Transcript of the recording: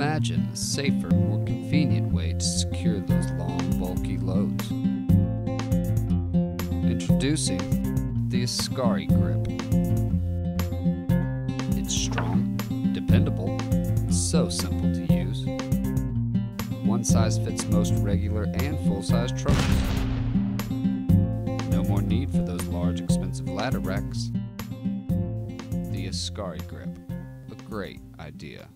imagine a safer, more convenient way to secure those long, bulky loads. Introducing the Askari Grip. It's strong, dependable, so simple to use. One size fits most regular and full size trucks. No more need for those large, expensive ladder racks. The Askari Grip. A great idea.